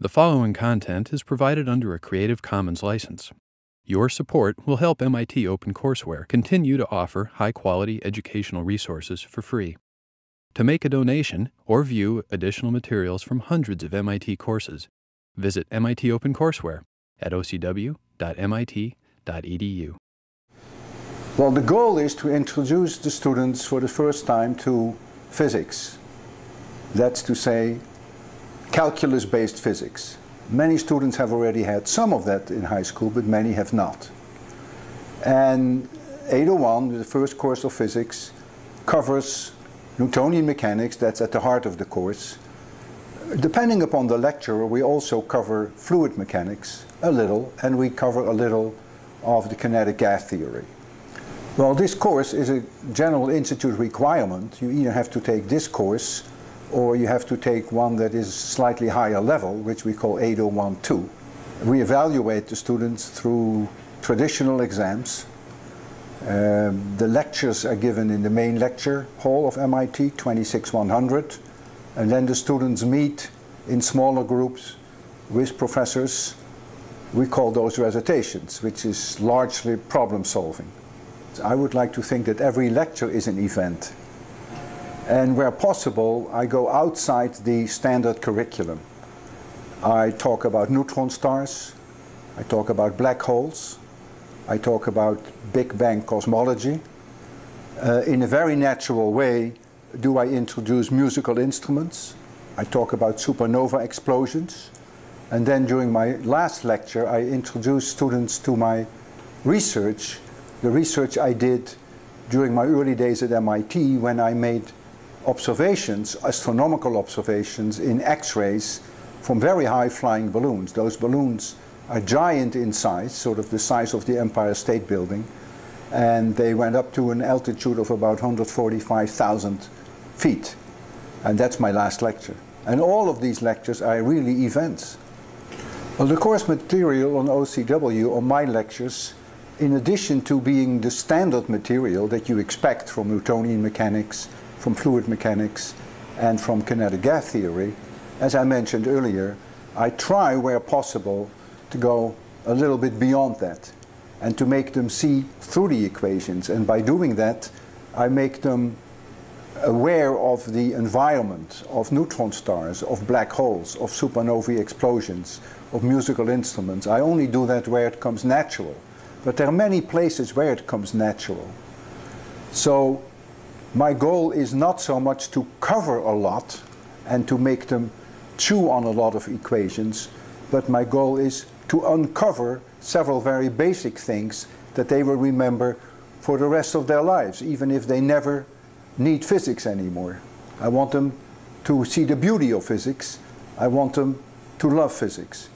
The following content is provided under a Creative Commons license. Your support will help MIT OpenCourseware continue to offer high quality educational resources for free. To make a donation or view additional materials from hundreds of MIT courses, visit MIT OpenCourseware at ocw.mit.edu. Well, the goal is to introduce the students for the first time to physics. That's to say, calculus-based physics. Many students have already had some of that in high school, but many have not. And 801, the first course of physics, covers Newtonian mechanics, that's at the heart of the course. Depending upon the lecturer, we also cover fluid mechanics a little, and we cover a little of the kinetic gas theory. Well, this course is a general institute requirement. You either have to take this course or you have to take one that is slightly higher level, which we call 8012. We evaluate the students through traditional exams. Um, the lectures are given in the main lecture hall of MIT, 26100, and then the students meet in smaller groups with professors. We call those recitations, which is largely problem solving. I would like to think that every lecture is an event and where possible, I go outside the standard curriculum. I talk about neutron stars, I talk about black holes, I talk about Big Bang cosmology. Uh, in a very natural way, do I introduce musical instruments? I talk about supernova explosions. And then during my last lecture, I introduce students to my research, the research I did during my early days at MIT when I made observations, astronomical observations in X-rays from very high flying balloons. Those balloons are giant in size, sort of the size of the Empire State Building, and they went up to an altitude of about 145,000 feet. And that's my last lecture. And all of these lectures are really events. Well, the course material on OCW, on my lectures, in addition to being the standard material that you expect from Newtonian mechanics, from fluid mechanics and from kinetic gas theory, as I mentioned earlier, I try where possible to go a little bit beyond that and to make them see through the equations. And by doing that, I make them aware of the environment of neutron stars, of black holes, of supernovae explosions, of musical instruments. I only do that where it comes natural. But there are many places where it comes natural. So my goal is not so much to cover a lot and to make them chew on a lot of equations, but my goal is to uncover several very basic things that they will remember for the rest of their lives, even if they never need physics anymore. I want them to see the beauty of physics. I want them to love physics.